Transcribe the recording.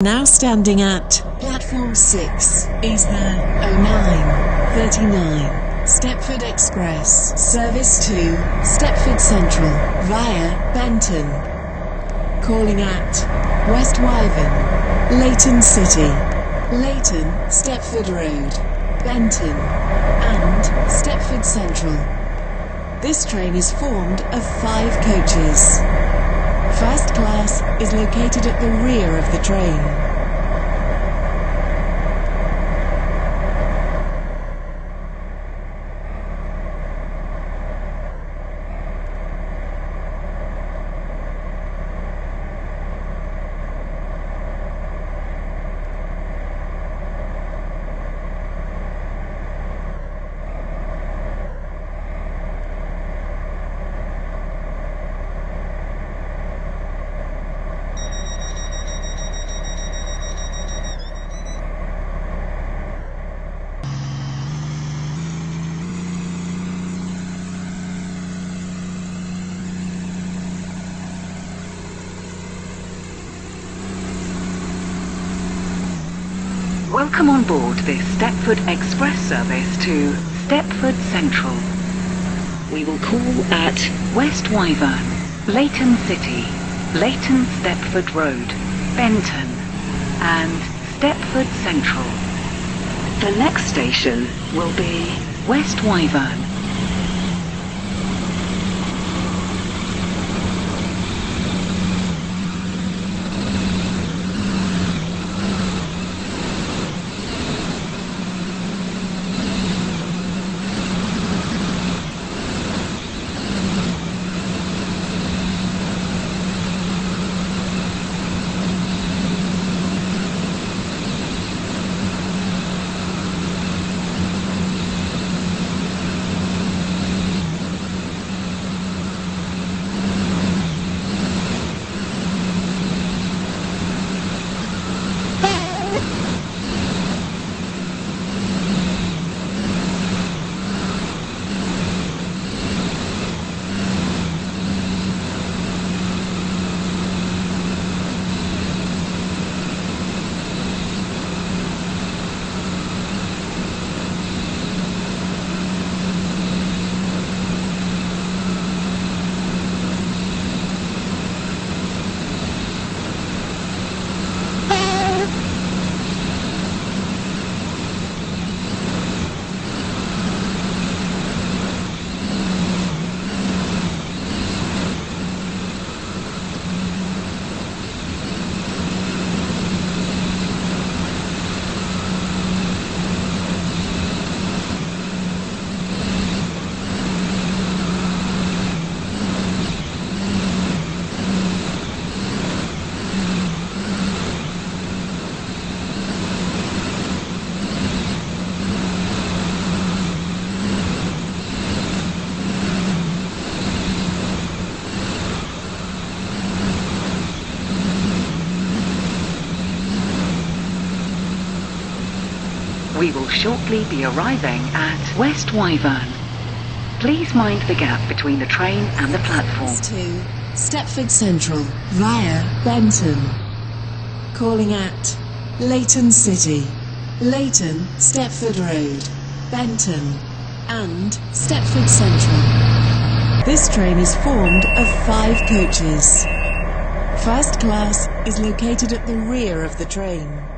Now standing at platform 6 is the 0939 Stepford Express service to Stepford Central via Benton. Calling at Westwyvern, Leighton City, Leighton, Stepford Road, Benton, and Stepford Central. This train is formed of five coaches. First class is located at the rear of the train. Welcome on board this Stepford Express service to Stepford Central. We will call at Westwyvern, Leighton City, Leighton Stepford Road, Benton, and Stepford Central. The next station will be Westwyvern. We will shortly be arriving at Westwyvern. Please mind the gap between the train and the platform. To Stepford Central via Benton. Calling at Leighton City, Leighton, Stepford Road, Benton, and Stepford Central. This train is formed of five coaches. First class is located at the rear of the train.